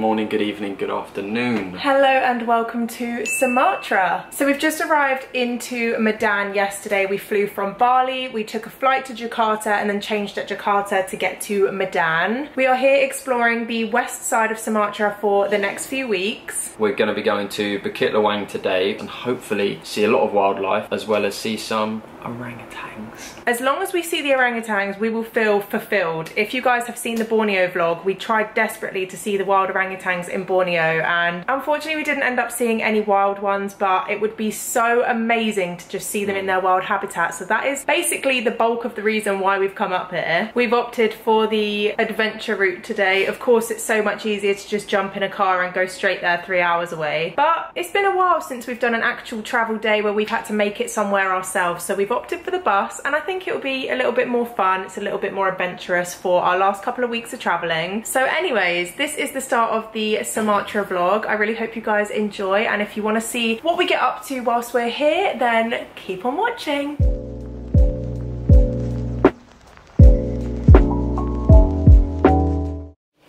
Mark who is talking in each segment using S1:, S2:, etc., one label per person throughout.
S1: Good morning, good evening, good afternoon.
S2: Hello and welcome to Sumatra. So we've just arrived into Medan yesterday. We flew from Bali, we took a flight to Jakarta and then changed at Jakarta to get to Medan. We are here exploring the west side of Sumatra for the next few weeks.
S1: We're going to be going to Bukit Lawang today and hopefully see a lot of wildlife as well as see some orangutans.
S2: As long as we see the orangutans, we will feel fulfilled. If you guys have seen the Borneo vlog, we tried desperately to see the wild orangutans in Borneo and unfortunately we didn't end up seeing any wild ones, but it would be so amazing to just see them in their wild habitat. So that is basically the bulk of the reason why we've come up here. We've opted for the adventure route today. Of course, it's so much easier to just jump in a car and go straight there three hours away. But it's been a while since we've done an actual travel day where we've had to make it somewhere ourselves. So we've we've opted for the bus and I think it'll be a little bit more fun. It's a little bit more adventurous for our last couple of weeks of traveling. So anyways, this is the start of the Sumatra vlog. I really hope you guys enjoy and if you want to see what we get up to whilst we're here, then keep on watching.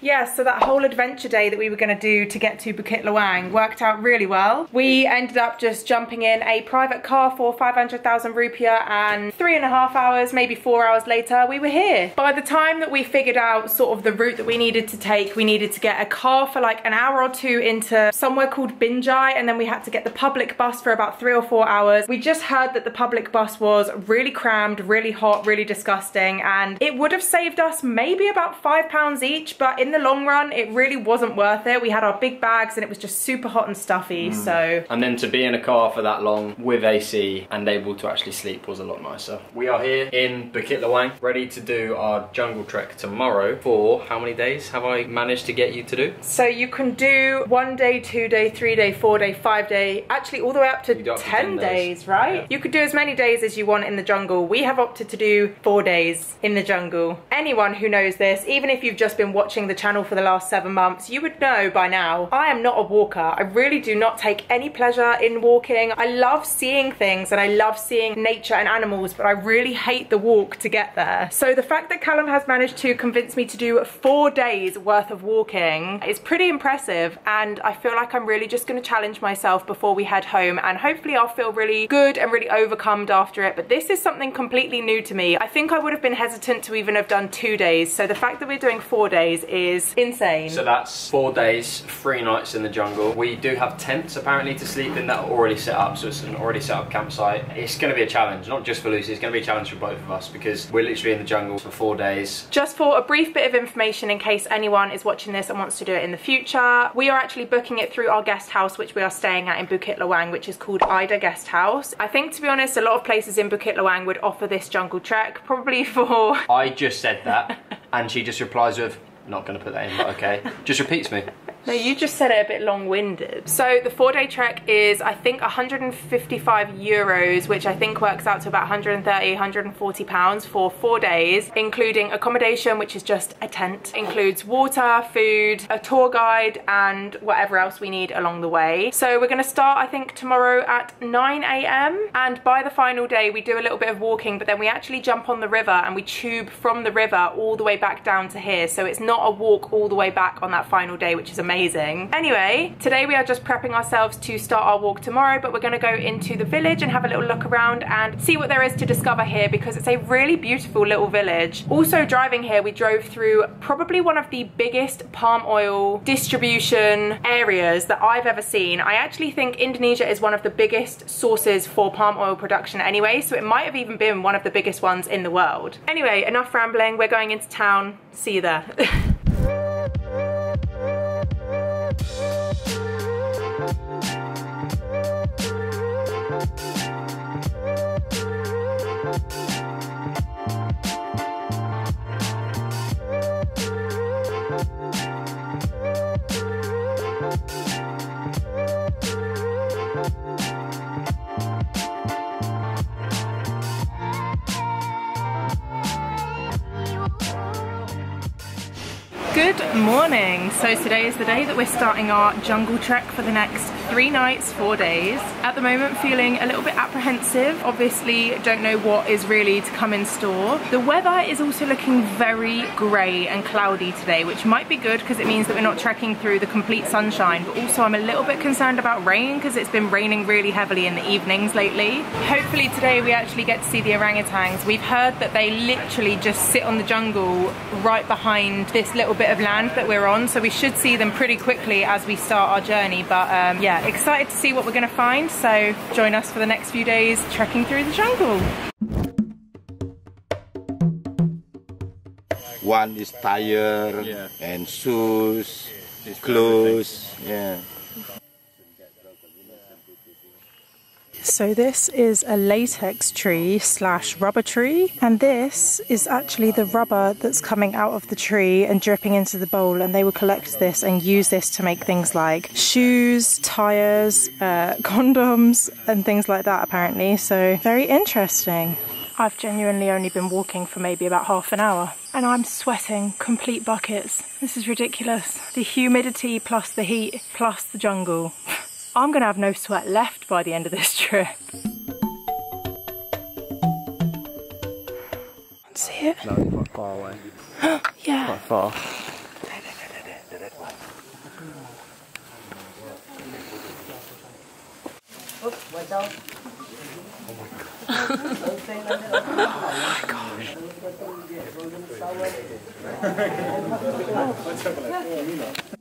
S2: Yeah, so that whole adventure day that we were going to do to get to Bukit Lawang worked out really well. We ended up just jumping in a private car for 500,000 rupiah and three and a half hours, maybe four hours later, we were here. By the time that we figured out sort of the route that we needed to take, we needed to get a car for like an hour or two into somewhere called Binjai and then we had to get the public bus for about three or four hours. We just heard that the public bus was really crammed, really hot, really disgusting and it would have saved us maybe about five pounds each but in the long run, it really wasn't worth it. We had our big bags and it was just super hot and stuffy, mm. so.
S1: And then to be in a car for that long with AC and able to actually sleep was a lot nicer. We are here in Bukit Lawang, ready to do our jungle trek tomorrow for how many days have I managed to get you to do?
S2: So you can do one day, two day, three day, four day, five day, actually all the way up to 10, 10 days, days right? Yeah. You could do as many days as you want in the jungle. We have opted to do four days in the jungle. Anyone who knows this, even if you've just been watching the channel for the last seven months, you would know by now, I am not a walker. I really do not take any pleasure in walking. I love seeing things and I love seeing nature and animals, but I really hate the walk to get there. So the fact that Calum has managed to convince me to do four days worth of walking is pretty impressive. And I feel like I'm really just gonna challenge myself before we head home and hopefully I'll feel really good and really overcome after it. But this is something completely new to me. I think I would have been hesitant to even have done two days. So the fact that we're doing four days is insane.
S1: So that's four days, three nights in the jungle. We do have tents apparently to sleep in that are already set up, so it's an already set up campsite. It's going to be a challenge, not just for Lucy, it's going to be a challenge for both of us because we're literally in the jungle for four days.
S2: Just for a brief bit of information in case anyone is watching this and wants to do it in the future, we are actually booking it through our guest house which we are staying at in Bukit Lawang which is called Ida Guest House. I think to be honest a lot of places in Bukit Lawang would offer this jungle trek probably for...
S1: I just said that and she just replies with not going to put that in, but okay. Just repeats me.
S2: No, you just said it a bit long-winded. So the four-day trek is, I think, 155 euros, which I think works out to about 130, 140 pounds for four days, including accommodation, which is just a tent, includes water, food, a tour guide, and whatever else we need along the way. So we're gonna start, I think, tomorrow at 9 a.m. And by the final day, we do a little bit of walking, but then we actually jump on the river and we tube from the river all the way back down to here. So it's not a walk all the way back on that final day, which is amazing amazing. Anyway, today we are just prepping ourselves to start our walk tomorrow, but we're gonna go into the village and have a little look around and see what there is to discover here because it's a really beautiful little village. Also driving here, we drove through probably one of the biggest palm oil distribution areas that I've ever seen. I actually think Indonesia is one of the biggest sources for palm oil production anyway, so it might have even been one of the biggest ones in the world. Anyway, enough rambling, we're going into town. See you there. Yeah. Good morning. So today is the day that we're starting our jungle trek for the next three nights, four days. At the moment feeling a little bit apprehensive. Obviously don't know what is really to come in store. The weather is also looking very grey and cloudy today, which might be good because it means that we're not trekking through the complete sunshine. But also I'm a little bit concerned about rain because it's been raining really heavily in the evenings lately. Hopefully today we actually get to see the orangutans. We've heard that they literally just sit on the jungle right behind this little bit of land that we're on so we should see them pretty quickly as we start our journey but um, yeah excited to see what we're going to find so join us for the next few days trekking through the jungle.
S3: One is tire
S1: Yeah.
S3: and shoes clothes yeah
S2: So this is a latex tree slash rubber tree and this is actually the rubber that's coming out of the tree and dripping into the bowl and they will collect this and use this to make things like shoes, tyres, uh, condoms and things like that apparently so very interesting. I've genuinely only been walking for maybe about half an hour and I'm sweating complete buckets. This is ridiculous. The humidity plus the heat plus the jungle. I'm gonna have no sweat left by the end of this trip. See it?
S1: No, quite far away.
S2: Yeah.
S1: Quite Far.
S2: Oh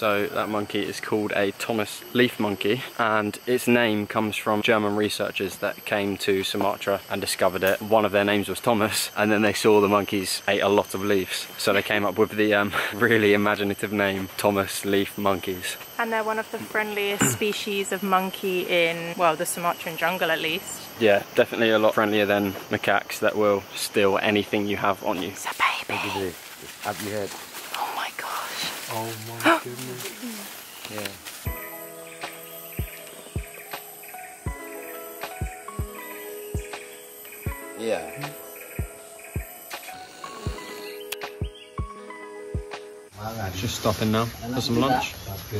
S1: So that monkey is called a Thomas leaf monkey and its name comes from German researchers that came to Sumatra and discovered it. One of their names was Thomas and then they saw the monkeys ate a lot of leaves. So they came up with the um, really imaginative name Thomas leaf monkeys.
S2: And they're one of the friendliest species of monkey in, well, the Sumatran jungle at least.
S1: Yeah, definitely a lot friendlier than macaques that will steal anything you have on you.
S2: It's a baby.
S3: up your head
S2: my gosh.
S1: Oh my goodness.
S3: yeah yeah
S1: Just stopping now for some lunch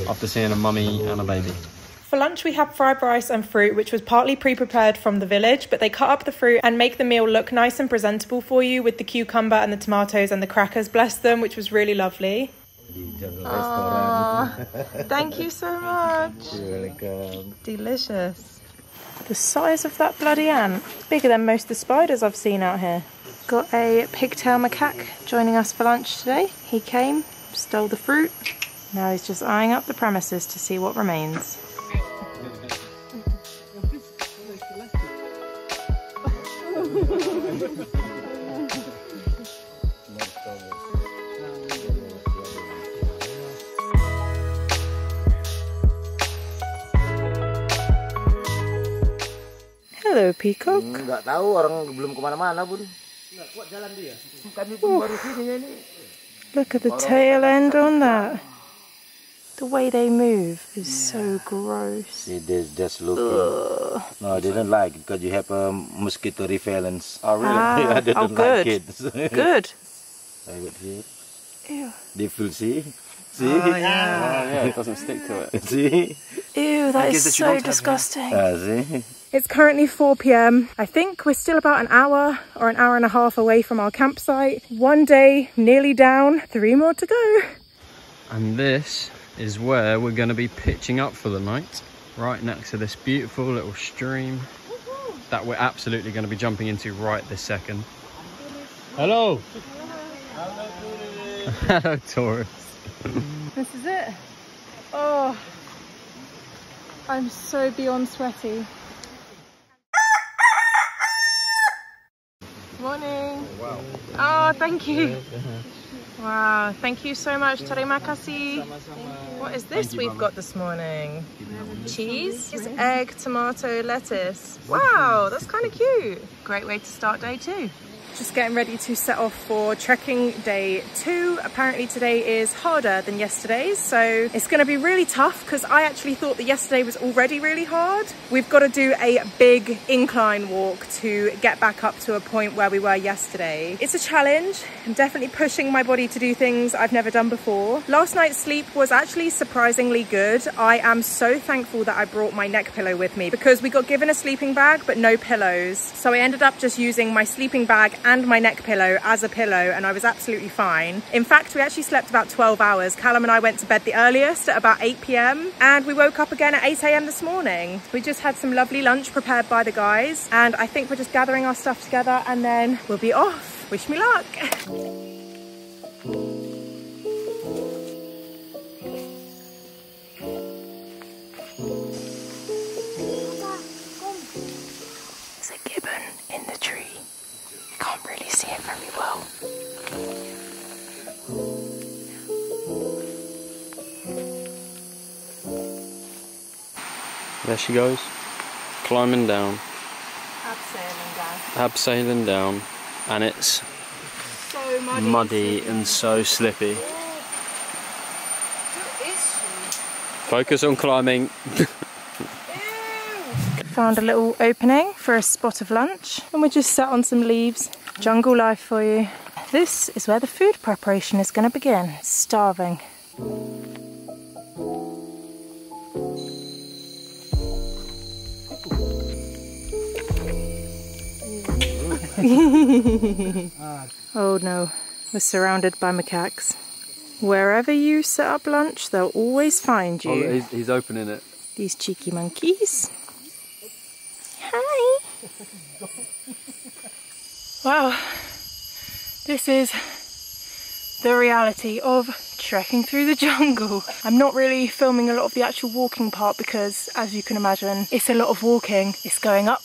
S1: after seeing a mummy and a baby.
S2: For lunch, we had fried rice and fruit, which was partly pre prepared from the village, but they cut up the fruit and make the meal look nice and presentable for you with the cucumber and the tomatoes and the crackers, bless them, which was really lovely. Thank you so much.
S3: You're welcome.
S2: Delicious. The size of that bloody ant, bigger than most of the spiders I've seen out here. Got a pigtail macaque joining us for lunch today. He came, stole the fruit. Now he's just eyeing up the premises to see what remains. Hello, peacock.
S3: nggak tahu orang belum kemana-mana pun kok jalan dia kami pun baru sini ini
S2: Look at the tail end on that. The way they move is so gross.
S3: See, they just looking. No, they don't like it because you have a mosquito repellence. Oh,
S2: Ah,
S3: they
S2: oh,
S3: don't
S2: good.
S3: like it.
S2: Good.
S3: I got here.
S2: Ew.
S3: They feel, see? See?
S1: yeah, it doesn't stick to it.
S3: see?
S2: Ew, that
S1: gives
S2: is
S1: it you don't
S2: so disgusting.
S3: Ah, see?
S2: It's currently 4 pm. I think we're still about an hour or an hour and a half away from our campsite. One day nearly down, three more to go.
S1: And this is where we're going to be pitching up for the night, right next to this beautiful little stream. that we're absolutely going to be jumping into right this second. Hello. Hello, tourists.
S2: This is it. Oh, I'm so beyond sweaty. Oh, thank you. Wow, thank you so much. Terima kasih. What is this we've got this morning? Cheese, egg, tomato, lettuce. Wow, that's kind of cute. Great way to start day two. Just getting ready to set off for trekking day two. Apparently today is harder than yesterday's, so it's gonna be really tough because I actually thought that yesterday was already really hard. We've got to do a big incline walk to get back up to a point where we were yesterday. It's a challenge. I'm definitely pushing my body to do things I've never done before. Last night's sleep was actually surprisingly good. I am so thankful that I brought my neck pillow with me because we got given a sleeping bag but no pillows. So I ended up just using my sleeping bag and my neck pillow as a pillow and I was absolutely fine. In fact, we actually slept about 12 hours. Calum and I went to bed the earliest at about 8 p.m. and we woke up again at 8 a.m. this morning. We just had some lovely lunch prepared by the guys and I think we're just gathering our stuff together and then we'll be off. Wish me luck.
S1: There she goes, climbing down,
S2: Abseiling down.
S1: abseiling down, and it's
S2: So muddy.
S1: muddy and so slippy.
S2: Who is she?
S1: Focus on climbing.
S2: Found a little opening for a spot of lunch and we just sat on some leaves. Jungle life for you. This is where the food preparation is going to begin. Starving. oh no, we're surrounded by macaques. Wherever you set up lunch, they'll always find you.
S1: Oh, he's, he's opening it.
S2: These cheeky monkeys. Hi. wow. This is the reality of trekking through the jungle. I'm not really filming a lot of the actual walking part because as you can imagine, it's a lot of walking. It's going up,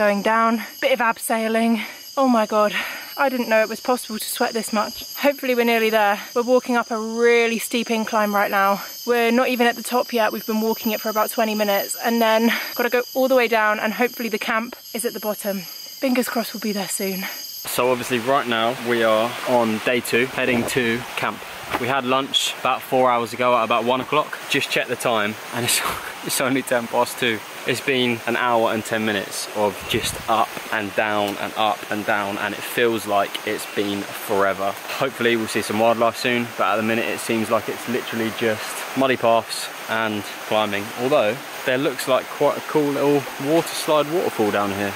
S2: going down, bit of abseiling. Oh my God. I didn't know it was possible to sweat this much. Hopefully we're nearly there. We're walking up a really steep incline right now. We're not even at the top yet. We've been walking it for about 20 minutes and then got to go all the way down and hopefully the camp is at the bottom. Fingers crossed we'll be there soon.
S1: So obviously right now we are on day two, heading to camp. We had lunch about four hours ago at about one o'clock. Just checked the time and it's, it's only 10 past two. It's been an hour and 10 minutes of just up and down and up and down and it feels like it's been forever. Hopefully we'll see some wildlife soon, but at the minute it seems like it's literally just muddy paths and climbing. Although there looks like quite a cool little water slide waterfall down here.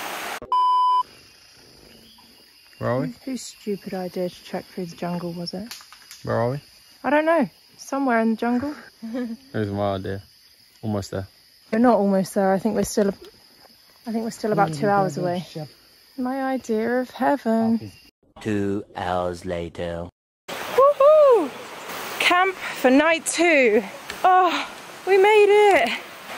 S1: Where are we?
S2: Whose stupid idea to trek through the jungle was it?
S1: Where are we?
S2: I don't know. Somewhere in the jungle.
S1: It was my idea. Almost there.
S2: We're not almost there. I think we're still. I think we're still about two hours away. My idea of heaven.
S4: Two hours later.
S2: Woohoo! Camp for night two. Oh, we made it.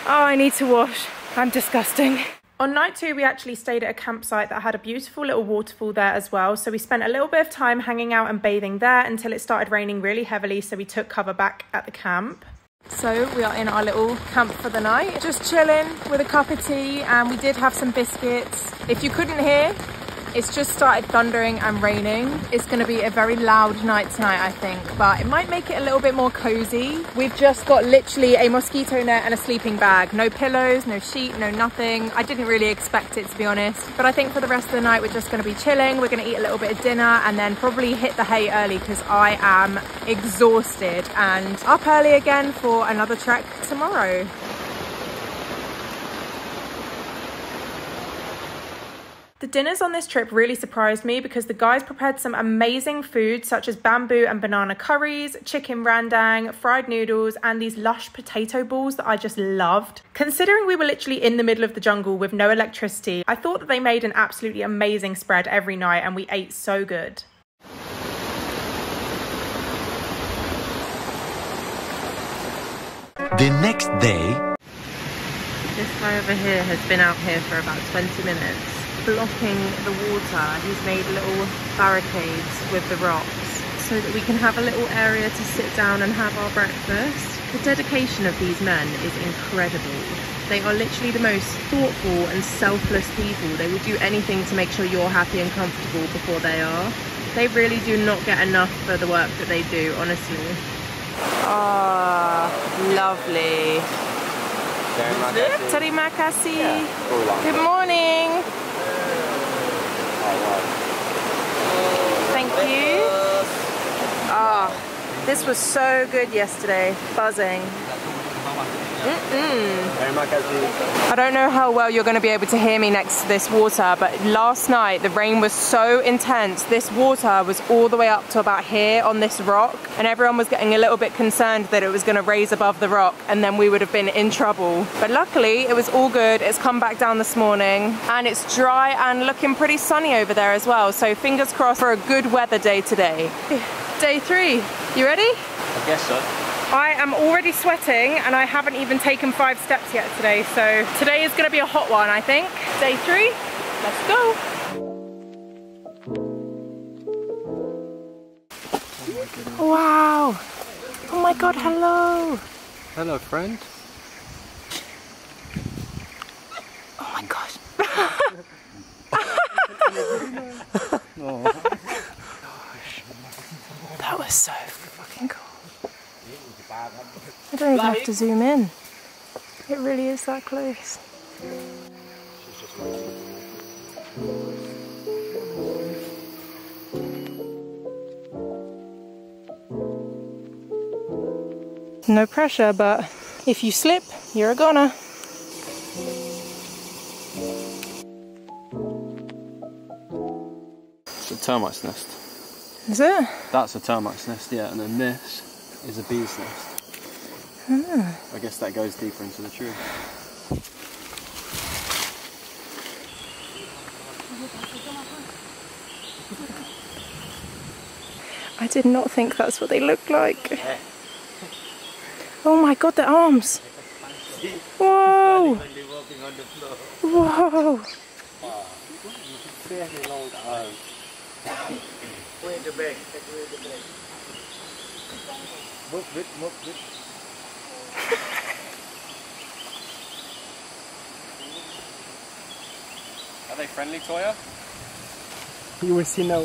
S2: Oh, I need to wash. I'm disgusting. On night two, we actually stayed at a campsite that had a beautiful little waterfall there as well. So we spent a little bit of time hanging out and bathing there until it started raining really heavily. So we took cover back at the camp. So we are in our little camp for the night, just chilling with a cup of tea and we did have some biscuits. If you couldn't hear, it's just started thundering and raining. It's going to be a very loud night tonight, I think, but it might make it a little bit more cozy. We've just got literally a mosquito net and a sleeping bag. No pillows, no sheet, no nothing. I didn't really expect it to be honest, but I think for the rest of the night we're just to be chilling. We're going to eat a little bit of dinner and then probably hit the hay early because I am exhausted and up early again for another trek tomorrow. The dinners on this trip really surprised me because the guys prepared some amazing food such as bamboo and banana curries, chicken rendang, fried noodles, and these lush potato balls that I just loved. Considering we were literally in the middle of the jungle with no electricity, I thought that they made an absolutely amazing spread every night and we ate so good.
S5: The next day,
S2: This guy over here has been out here for about 20 minutes, blocking the water. He's made little barricades with the rocks so that we can have a little area to sit down and have our breakfast. The dedication of these men is incredible. They are literally the most thoughtful and selfless people. They will do anything to make sure you're happy and comfortable before they are. They really do not get enough for the work that they do, honestly. Ah, lovely. Terima kasih. Good morning. Thank you. Ah, this was so good yesterday. Buzzing. I don't know how well you're going to be able to hear me next to this water, but last night the rain was so intense. This water was all the way up to about here on this rock, and everyone was getting a little bit concerned that it was going to raise above the rock and then we would have been in trouble. But luckily, it was all good. It's come back down this morning and it's dry and looking pretty sunny over there as well. So fingers crossed for a good weather day today. Day three, you ready?
S1: I guess so.
S2: I am already sweating and I haven't even taken five steps yet today. So today is gonna be a hot one, I think. Day three, let's go. Wow. Oh my God, hello.
S1: Hello, friend.
S2: Oh my gosh. Oh. That was so. I don't even have to zoom in. It really is that close. No pressure, but if you slip, you're a goner.
S1: It's a termite's nest.
S2: Is it?
S1: That's a termite's nest, yeah, and then this is a bee's nest. Ah. I guess that goes deeper into the tree.
S2: I did not think that's what they looked like. Oh my god, their arms! Whoa! Whoa!
S1: Are they friendly, Toya?
S6: You will see now.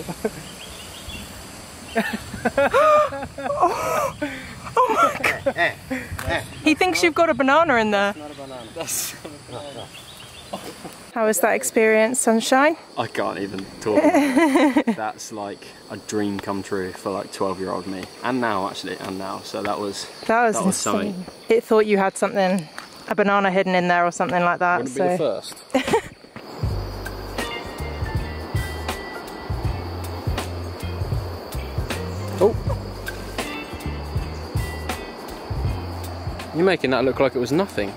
S2: He thinks you've got a banana in there. Not a banana.
S1: That's... Oh.
S2: How was that experience, Sunshine?
S1: I can't even talk. about. That's like a dream come true for like 12 year old me. And now, actually, and now. So that was.
S2: That was
S1: That was
S2: insane.
S1: something.
S2: It thought you had something, a banana hidden in there or something like that.
S1: Wouldn't
S2: so.
S1: be the first. oh. You're making that look like it was nothing.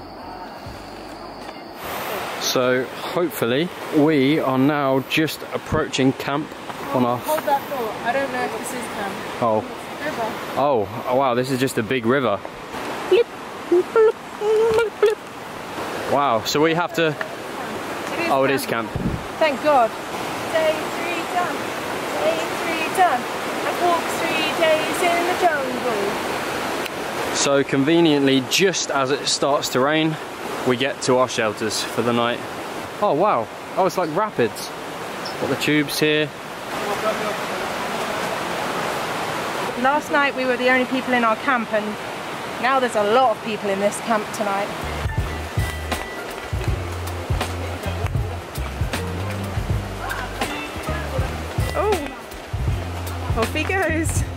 S1: So hopefully we are now just approaching camp on our
S2: Hold that thought. I don't know if this is camp.
S1: oh
S2: River.
S1: oh oh wow this is just a big river. Wow, so we have to
S2: It
S1: Oh it is
S2: camp.
S1: camp.
S2: Thank God. Day three done. Day three done. I've walked three days in the jungle.
S1: So conveniently, just as it starts to rain, we get to our shelters for the night. Oh wow, oh it's like rapids. Got the tubes here.
S2: Last night we were the only people in our camp and now there's a lot of people in this camp tonight. Oh, off he goes.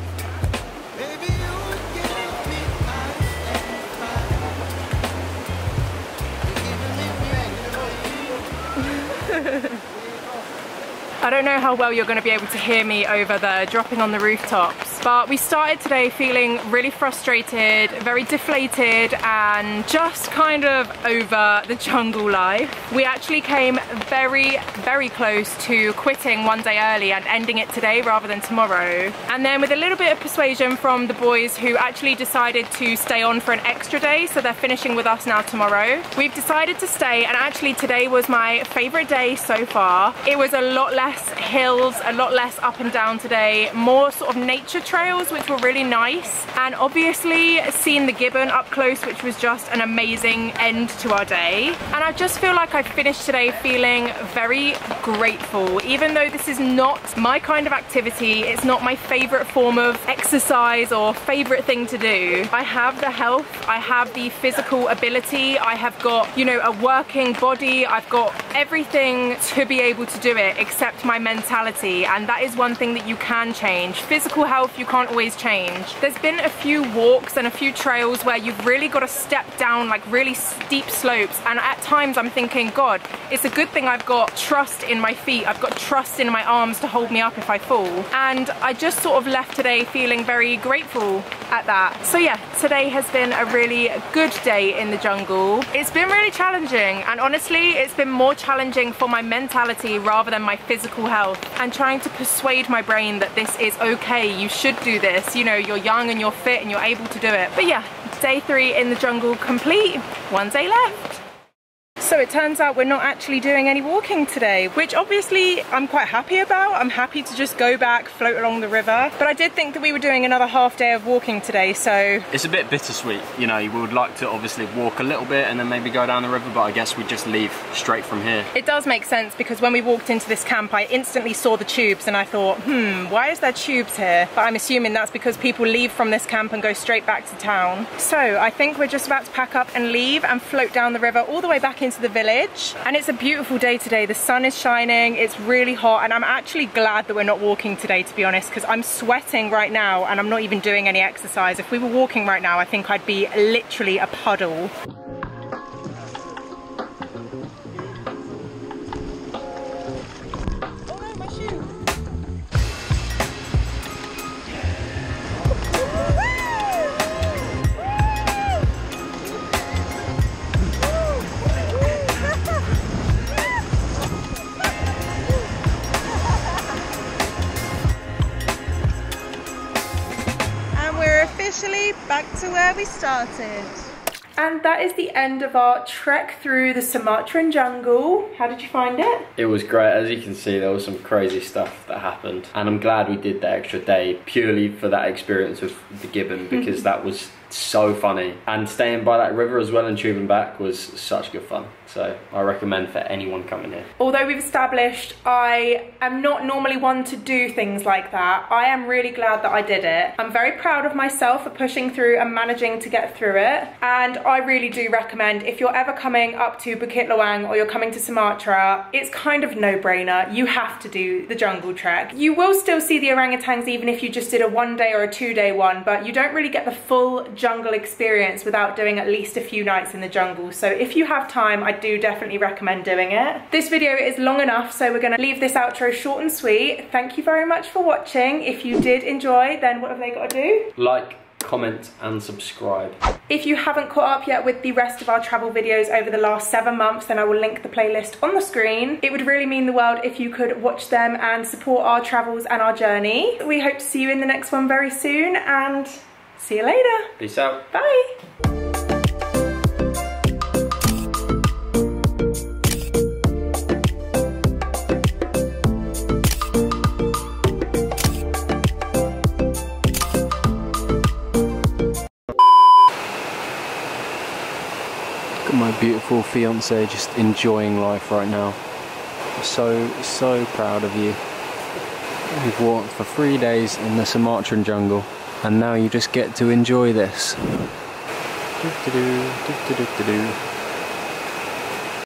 S2: I don't know how well you're going to be able to hear me over the dropping on the rooftop but we started today feeling really frustrated, very deflated, and just kind of over the jungle life. We actually came very, very close to quitting one day early and ending it today rather than tomorrow. And then with a little bit of persuasion from the boys who actually decided to stay on for an extra day, so they're finishing with us now tomorrow. We've decided to stay and actually today was my favorite day so far. It was a lot less hills, a lot less up and down today, more sort of nature trails which were really nice and obviously seeing the gibbon up close which was just an amazing end to our day. And I just feel like I finished today feeling very grateful even though this is not my kind of activity, it's not my favorite form of exercise or favorite thing to do. I have the health, I have the physical ability, I have got, you know, a working body, I've got everything to be able to do it except my mentality and that is one thing that you can change. Physical health you can't always change. There's been a few walks and a few trails where you've really got to step down like really steep slopes and at times I'm thinking god it's a good thing I've got trust in my feet. I've got trust in my arms to hold me up if I fall. And I just sort of left today feeling very grateful at that. So yeah today has been a really good day in the jungle. It's been really challenging and honestly it's been more challenging for my mentality rather than my physical health and trying to persuade my brain that this is okay, you should do this, you know, you're young and you're fit and you're able to do it. But yeah, day three in the jungle complete, one day left. So it turns out we're not actually doing any walking today, which obviously I'm quite happy about. I'm happy to just go back, float along the river. But I did think that we were doing another half day of walking today, so...
S1: It's a bit bittersweet, you know, we would like to obviously walk a little bit and then maybe go down the river, but I guess we just leave straight from here.
S2: It does make sense because when we walked into this camp, I instantly saw the tubes and I thought, hmm, why is there tubes here? But I'm assuming that's because people leave from this camp and go straight back to town. So I think we're just about to pack up and leave and float down the river all the way back into the village. And it's a beautiful day today. The sun is shining, it's really hot, and I'm actually glad that we're not walking today, to be honest, because I'm sweating right now and I'm not even doing any exercise. If we were walking right now, I think I'd be literally a puddle. We're officially back to where we started. And that is the end of our trek through the Sumatran jungle. How did you find it?
S1: It was great. As you can see, there was some crazy stuff that happened. And I'm glad we did that extra day purely for that experience with the gibbon because mm-hmm. that was so funny. And staying by that river as well and tubing back was such good fun. So I recommend for anyone coming here.
S2: Although we've established I am not normally one to do things like that, I am really glad that I did it. I'm very proud of myself for pushing through and managing to get through it. And I really do recommend if you're ever coming up to Bukit Lawang or you're coming to Sumatra, it's kind of no-brainer. You have to do the jungle trek. You will still see the orangutans even if you just did a one day or a two day one, but you don't really get the full jungle experience without doing at least a few nights in the jungle. So if you have time, I do definitely recommend doing it. This video is long enough, so we're gonna leave this outro short and sweet. Thank you very much for watching. If you did enjoy, then what have they got to do?
S1: Like, comment and subscribe.
S2: If you haven't caught up yet with the rest of our travel videos over the last seven months, then I will link the playlist on the screen. It would really mean the world if you could watch them and support our travels and our journey. We hope to see you in the next one very soon and see you later.
S1: Peace out.
S2: Bye.
S5: Look at my beautiful fiance just enjoying life right now. So, so proud of you. We've walked for three days in the Sumatran jungle and now you just get to enjoy this. Do-do-do, do-do-do-do-do.